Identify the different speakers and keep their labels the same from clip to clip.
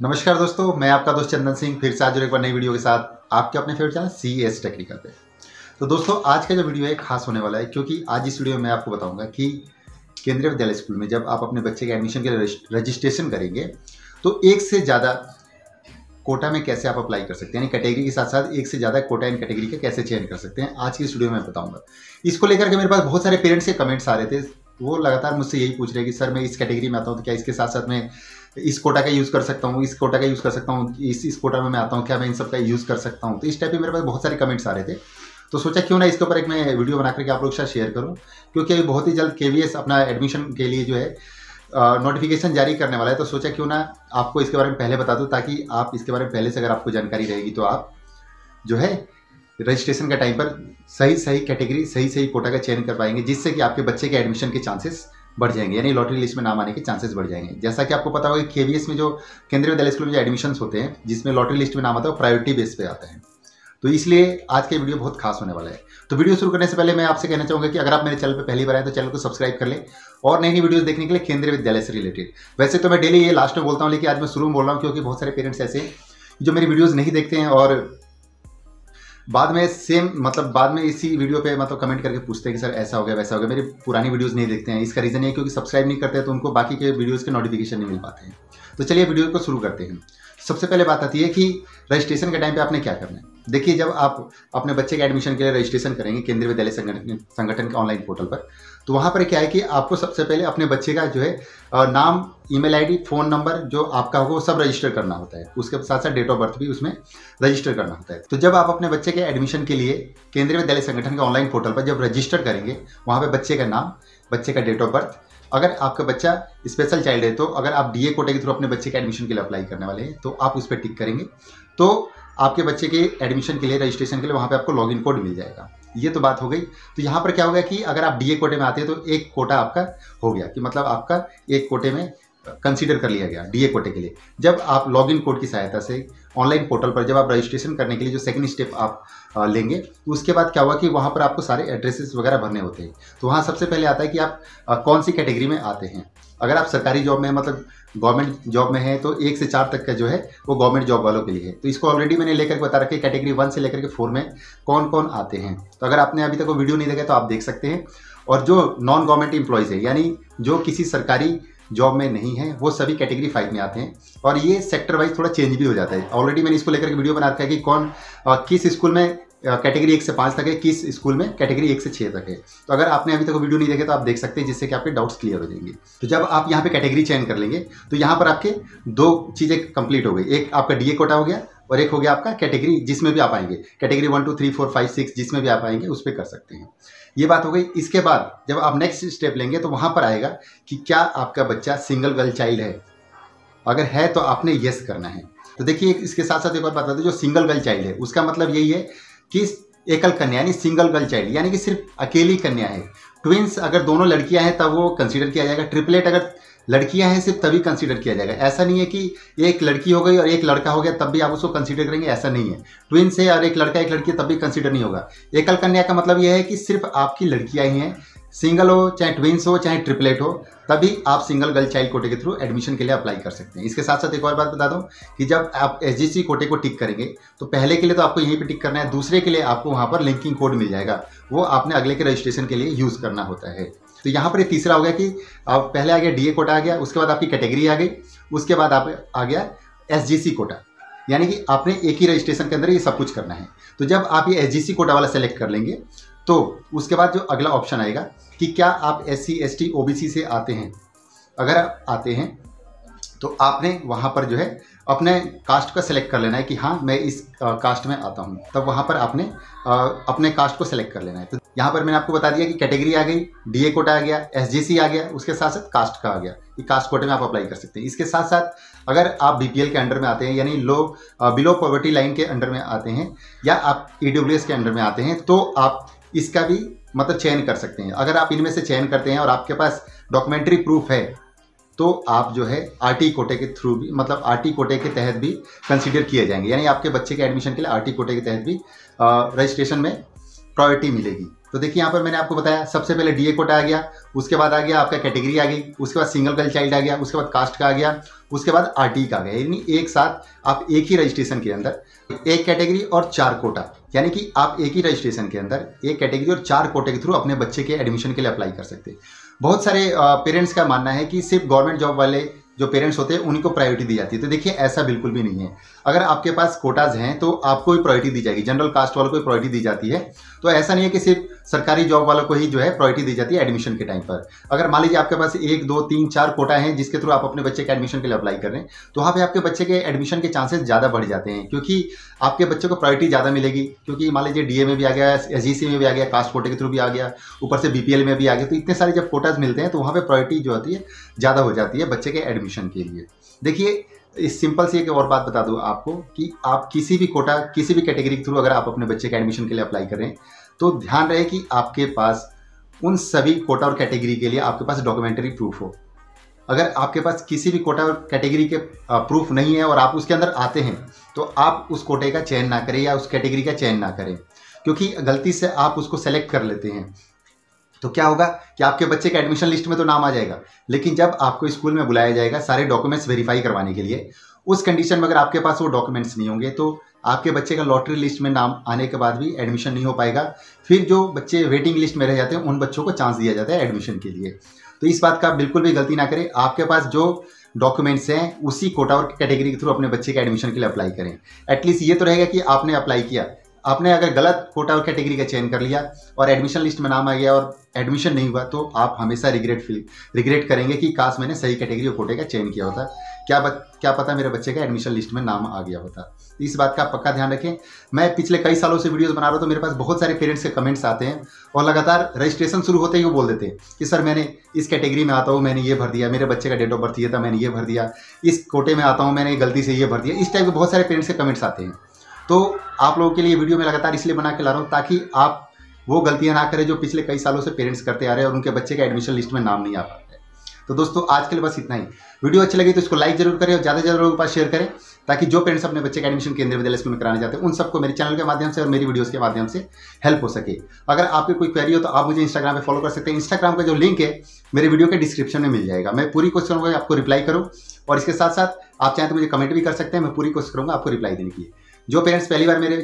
Speaker 1: नमस्कार दोस्तों, मैं आपका दोस्त चंदन सिंह, फिर से आज एक बार नई वीडियो के साथ आपके अपने favourite channel C S Technical पे। तो दोस्तों, आज का जो वीडियो है, खास होने वाला है, क्योंकि आज इस वीडियो में मैं आपको बताऊँगा कि केंद्रीय विद्यालय स्कूल में जब आप अपने बच्चे के एडमिशन के लिए रजिस्ट्रेशन करेंगे तो एक से ज़्यादा कोटा में कैसे आप अप्लाई कर सकते हैं? यानी कैटेगरी के साथ साथ एक से ज़्यादा कोटा इन कैटेगरी का कैसे चयन कर सकते हैं? आज की स्टूडियो में बताऊँगा। इसको लेकर के मेरे पास बहुत सारे पेरेंट्स के कमेंट्स आ रहे थे। वो लगातार मुझसे यही पूछ रहे हैं कि, सर, मैं इस कैटेगरी में आता हूँ तो क्या इसके साथ साथ मैं इस कोटा का यूज़ कर सकता हूँ, इस कोटा का यूज़ कर सकता हूँ, इस इस कोटा में मैं आता हूँ, क्या मैं इन सब का यूज़ कर सकता हूँ? तो इस टाइप के मेरे पास बहुत सारे कमेंट्स आ रहे थे। तो सोचा क्यों ना इसके ऊपर एक मैं वीडियो बना करके आप लोग साथ शेयर करूँ, क्योंकि अभी बहुत ही जल्द के अपना एडमिशन के लिए जो है नोटिफिकेशन जारी करने वाला है। तो सोचा क्यों ना आपको इसके बारे में पहले बता दूँ, ताकि आप इसके बारे में पहले से अगर आपको जानकारी रहेगी तो आप जो है रजिस्ट्रेशन का टाइम पर सही सही कैटेगरी सही सही कोटा का चयन कर पाएँगे, जिससे कि आपके बच्चे के एडमिशन के चांसेस बढ़ जाएँगे, यानी लॉटरी लिस्ट में नाम आने के चांसेस बढ़ जाएँगे। जैसा कि आपको पता होगा कि में जो केंद्रीय विद्यालय स्कूल में जो एडमिशन होते हैं, जिसमें लॉटरी लिस्ट में नाम आता है, वो प्रायोरिटी बेस पे आता है। तो इसलिए आज का वीडियो बहुत खास होने वाला है। तो वीडियो शुरू करने से पहले मैं आपसे कहना चाहूँगा कि अगर आप मेरे चैनल पर पहली बार आए तो चैनल को सब्सक्राइब कर लें और नई नई वीडियोस देखने के लिए केंद्रीय विद्यालय से रिलेटेड वैसे तो मैं डेली ये लास्ट में बोलता हूँ, लेकिन आज मैं शुरू में बोल रहा हूँ क्योंकि बहुत सारे पेरेंट्स ऐसे जो मेरी वीडियोज़ नहीं देखते हैं और बाद में सेम मतलब बाद में इसी वीडियो पे मतलब कमेंट करके पूछते हैं कि सर ऐसा हो गया, वैसा हो गया। मेरी पुरानी वीडियोस नहीं देखते हैं। इसका रीज़न ये क्योंकि सब्सक्राइब नहीं करते हैं तो उनको बाकी के वीडियोस के नोटिफिकेशन नहीं मिल पाते हैं। तो चलिए वीडियो को शुरू करते हैं। सबसे पहले बात आती है कि रजिस्ट्रेशन के टाइम पर आपने क्या करना है? देखिए, जब आप अपने बच्चे के एडमिशन के लिए रजिस्ट्रेशन करेंगे केंद्रीय विद्यालय संगठन संगठन के ऑनलाइन पोर्टल पर तो वहाँ पर क्या है कि आपको सबसे पहले अपने बच्चे का जो है नाम ईमेल आईडी फ़ोन नंबर जो आपका होगा वो सब रजिस्टर करना होता है। उसके साथ साथ डेट ऑफ़ बर्थ भी उसमें रजिस्टर करना होता है। तो जब आप अपने बच्चे के एडमिशन के लिए केंद्रीय विद्यालय संगठन के ऑनलाइन पोर्टल पर जब रजिस्टर करेंगे, वहाँ पर बच्चे का नाम, बच्चे का डेट ऑफ़ बर्थ अगर आपका बच्चा स्पेशल चाइल्ड है तो अगर आप डीए कोटे के थ्रू अपने बच्चे के एडमिशन के लिए अप्लाई करने वाले हैं तो आप उस पर टिक करेंगे। तो आपके बच्चे के एडमिशन के लिए रजिस्ट्रेशन के लिए वहाँ पे आपको लॉगिन कोड मिल जाएगा। ये तो बात हो गई। तो यहाँ पर क्या होगा कि अगर आप डीए कोटे में आते हैं तो एक कोटा आपका हो गया कि मतलब आपका एक कोटे में कंसीडर कर लिया गया डीए कोटे के लिए। जब आप लॉगिन कोड की सहायता से ऑनलाइन पोर्टल पर जब आप रजिस्ट्रेशन करने के लिए जो सेकंड स्टेप आप लेंगे, उसके बाद क्या हुआ कि वहाँ पर आपको सारे एड्रेसेस वगैरह भरने होते हैं। तो वहाँ सबसे पहले आता है कि आप कौन सी कैटेगरी में आते हैं? अगर आप सरकारी जॉब में मतलब गवर्नमेंट जॉब में है तो एक से चार तक का जो है, वो गवर्नमेंट जॉब वालों के लिए है। तो इसको ऑलरेडी मैंने लेकर के बता रखा है कैटेगरी वन से लेकर के फोर में कौन कौन आते हैं। तो अगर आपने अभी तक वो वीडियो नहीं देखा तो आप देख सकते हैं। और जो नॉन गवर्नमेंट इंप्लॉयज़ है, यानी जो किसी सरकारी जॉब में नहीं है, वो सभी कैटेगरी फाइव में आते हैं। और ये सेक्टर वाइज थोड़ा चेंज भी हो जाता है। ऑलरेडी मैंने इसको लेकर के वीडियो बना रखा है कि कौन किस स्कूल में कैटेगरी एक से पाँच तक है, किस स्कूल में? कैटेगरी एक से छः तक है। तो अगर आपने अभी तक वीडियो नहीं देखे तो आप देख सकते हैं, जिससे कि आपके डाउट्स क्लियर हो जाएँगे। तो जब आप यहाँ पे कैटेगरी चयन कर लेंगे तो यहाँ पर आपके दो चीज़ें कंप्लीट हो गई। एक आपका डीए कोटा हो गया, और एक हो गया आपका कैटेगरी जिसमें भी आप आएँगे। Category one two three four five six जिसमें भी आप आएँगे, उस पर कर सकते हैं। ये बात हो गई। इसके बाद जब आप नेक्स्ट स्टेप लेंगे तो वहाँ पर आएगा कि क्या आपका बच्चा सिंगल गर्ल चाइल्ड है। अगर है तो आपने येस करना है। तो देखिए, इसके साथ साथ एक बात बताते जो सिंगल गर्ल चाइल्ड है, उसका मतलब यही है कि एकल कन्या, यानी सिंगल गर्ल चाइल्ड यानी कि सिर्फ़ अकेली कन्या है। ट्विंस अगर दोनों लड़कियाँ हैं, तब वो कंसीडर किया जाएगा। ट्रिपलेट अगर लड़कियाँ हैं सिर्फ़, तभी कंसीडर किया जाएगा। ऐसा नहीं है कि एक लड़की हो गई और एक लड़का हो गया, तब भी आप उसको कंसीडर करेंगे, ऐसा नहीं है। ट्विंस है और एक लड़का, एक लड़की, तब भी कंसीडर नहीं होगा। एकल कन्या का मतलब यह है कि सिर्फ़ आपकी लड़कियाँ ही हैं सिंगल हो, चाहे ट्विंस हो, चाहे ट्रिपलेट हो, तभी आप सिंगल गर्ल चाइल्ड कोटे के थ्रू एडमिशन के लिए अप्लाई कर सकते हैं। इसके साथ साथ एक और बात बता दूँ कि जब आप एसजीसी कोटे को टिक करेंगे तो पहले के लिए तो आपको यहीं पे टिक करना है, दूसरे के लिए आपको वहाँ पर लिंकिंग कोड मिल जाएगा। वो आपने अगले के रजिस्ट्रेशन के लिए यूज़ करना होता है। तो यहाँ पर तीसरा हो गया कि आप पहले आ गया डीए कोटा आ गया, उसके बाद आपकी कैटेगरी आ गई, उसके बाद आप आ गया एसजीसी कोटा। यानी कि आपने एक ही रजिस्ट्रेशन के अंदर ये सब कुछ करना है। तो जब आप ये एसजीसी कोटा वाला सेलेक्ट कर लेंगे तो उसके बाद जो अगला ऑप्शन आएगा कि क्या आप S C S T C आते हैं? अगर आते हैं तो आपने वहाँ पर जो है अपने कास्ट का सिलेक्ट कर लेना है कि हाँ मैं इस कास्ट में आता हूँ। तब वहाँ पर आपने अपने कास्ट को सिलेक्ट कर लेना है। तो यहाँ पर मैंने आपको बता दिया कि कैटेगरी आ गई डीए कोटा आ गया एसजीसी आ गया, उसके साथ साथ कास्ट का आ गया। कि कास्ट कोटे में आप अप्लाई कर सकते हैं। इसके साथ साथ अगर आप बीपीएल के अंडर में आते हैं, यानी लो बिलो पॉवर्टी लाइन के अंडर में आते हैं, या आप ई के अंडर में आते हैं तो आप इसका भी मतलब चयन कर सकते हैं। अगर आप इनमें से चयन करते हैं और आपके पास डॉक्यूमेंट्री प्रूफ है तो आप जो है आरटी कोटे के थ्रू भी मतलब आरटी कोटे के तहत भी कंसिडर किए जाएँगे। यानी आपके बच्चे के एडमिशन के लिए आरटी कोटे के तहत भी रजिस्ट्रेशन में प्रायोरिटी मिलेगी। तो देखिए, यहाँ पर मैंने आपको बताया, सबसे पहले डीए कोटा आ गया, उसके बाद आ गया आपका कैटेगरी आ गई, उसके बाद सिंगल गर्ल चाइल्ड आ गया, उसके बाद कास्ट का आ गया, उसके बाद आर का आ गया। यानी एक साथ आप एक ही रजिस्ट्रेशन के अंदर एक कैटेगरी और चार कोटा। यानी कि आप एक ही रजिस्ट्रेशन के अंदर, एक कैटेगरी और चार कोटे के थ्रू अपने बच्चे के एडमिशन के लिए अप्लाई कर सकते हैं। बहुत सारे पेरेंट्स का मानना है कि सिर्फ़ गवर्नमेंट जॉब वाले जो पेरेंट्स होते हैं, उन्हीं को प्रायोरिटी दी जाती है। तो देखिए, ऐसा बिल्कुल भी नहीं है। अगर आपके पास कोटाज हैं तो आपको ही प्रायोरिटी दी जाएगी। जनरल कास्ट वालों को भी प्रायोरिटी दी जाती है। तो ऐसा नहीं है कि सिर्फ़ सरकारी जॉब वालों को ही जो है प्रायोरिटी दी जाती है एडमिशन के टाइम पर। अगर मान लीजिए आपके पास एक, दो, तीन, चार कोटा हैं, जिसके थ्रू आप अपने बच्चे के एडमिशन के लिए अप्लाई कर रहे हैं तो वहाँ पे आपके बच्चे के एडमिशन के चांसेस ज़्यादा बढ़ जाते हैं, क्योंकि आपके बच्चे को प्रायोरिटी ज़्यादा मिलेगी। क्योंकि मान लीजिए डीए में भी आ गया एस में भी आ गया कास्ट कोटे के थ्रू भी आ गया, ऊपर से बीपीएल में भी आ गया तो इतने सारे जब कोटाज मिलते हैं तो वहाँ पर प्रायोरिटी जो होती है ज़्यादा हो जाती है बच्चे के एडमिशन के लिए। देखिए, इस सिंपल सी एक और बात बता दूँ आपको कि आप किसी भी कोटा किसी भी कैटेगरी के थ्रू अगर आप अपने बच्चे के एडमिशन के लिए अप्लाई करें तो ध्यान रहे कि आपके पास उन सभी कोटा और कैटेगरी के लिए आपके पास डॉक्यूमेंट्री प्रूफ हो। अगर आपके पास किसी भी कोटा और कैटेगरी के प्रूफ नहीं है और आप उसके अंदर आते हैं तो आप उस कोटे का चयन ना करें या उस कैटेगरी का चयन ना करें। क्योंकि गलती से आप उसको सेलेक्ट कर लेते हैं। तो क्या होगा कि आपके बच्चे के एडमिशन लिस्ट में तो नाम आ जाएगा, लेकिन जब आपको स्कूल में बुलाया जाएगा सारे डॉक्यूमेंट्स वेरीफाई करवाने के लिए, उस कंडीशन में अगर आपके पास वो डॉक्यूमेंट्स नहीं होंगे तो आपके बच्चे का लॉटरी लिस्ट में नाम आने के बाद भी एडमिशन नहीं हो पाएगा। फिर जो बच्चे वेटिंग लिस्ट में रह जाते हैं, उन बच्चों को चांस दिया जाता है एडमिशन के लिए। तो इस बात का बिल्कुल भी गलती ना करें। आपके पास जो डॉक्यूमेंट्स हैं, उसी कोटा और कैटेगरी के थ्रू अपने बच्चे के एडमिशन के लिए अप्लाई करें। एटलीस्ट ये तो रहेगा कि आपने अप्लाई किया। आपने अगर गलत कोटा और कैटेगरी का चयन कर लिया और एडमिशन लिस्ट में नाम आ गया और एडमिशन नहीं हुआ तो आप हमेशा रिग्रेट फील रिग्रेट करेंगे कि काश मैंने सही कैटेगरी और कोटे का चयन किया होता। क्या बत, क्या पता मेरे बच्चे का एडमिशन लिस्ट में नाम आ गया होता। इस बात का पक्का ध्यान रखें। मैं पिछले कई सालों से वीडियोस बना रहा हूँ तो मेरे पास बहुत सारे पेरेंट्स के कमेंट्स आते हैं और लगातार रजिस्ट्रेशन शुरू होते ही वो बोल देते हैं कि सर मैंने इस कैटेगरी में आता हूँ मैंने ये भर दिया मेरे बच्चे का डेट ऑफ़ बर्थ ये था मैंने ये भर दिया इस कोटे में आता हूँ मैंने गलती से ये भर दिया। इस टाइप के बहुत सारे पेरेंट्स के कमेंट्स आते हैं। तो आप लोगों के लिए वीडियो में लगातार इसलिए बना के ला रहा हूँ ताकि आप वो गलतियाँ ना करें जो पिछले कई सालों से पेरेंट्स करते आ रहे हैं और उनके बच्चे का एडमिशन लिस्ट में नाम नहीं आ पाता है। तो दोस्तों, आज के लिए बस इतना ही। वीडियो अच्छी लगी तो इसको लाइक ज़रूर करें और ज़्यादा से ज़्यादा लोगों के पास शेयर करें ताकि जो पेरेंट्स अपने बच्चे का एडमिशन केंद्रीय विद्यालय स्कूल में कराने चाहते हैं, उन सबको मेरे चैनल के माध्यम से और मेरी वीडियोस के माध्यम से हेल्प हो सके। अगर आपकी कोई क्वेरी हो तो आप मुझे इंस्टाग्राम पे फॉलो कर सकते हैं। इंस्टाग्राम का जो लिंक है, मेरे वीडियो के डिस्क्रिप्शन में मिल जाएगा। मैं पूरी कोशिश करूँगा आपको रिप्लाई करूँ और इसके साथ साथ आप चाहें तो मुझे कमेंट भी कर सकते हैं। मैं पूरी कोशिश करूँगा आपको रिप्लाई देने की। जो पेरेंट्स पहली बार मेरे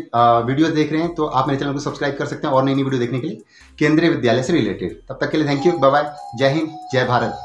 Speaker 1: वीडियो देख रहे हैं तो आप मेरे चैनल को सब्सक्राइब कर सकते हैं और नई नई वीडियो देखने के लिए केंद्रीय विद्यालय से रिलेटेड तब तक के लिए थैंक यू बाय जय हिंद, जय भारत।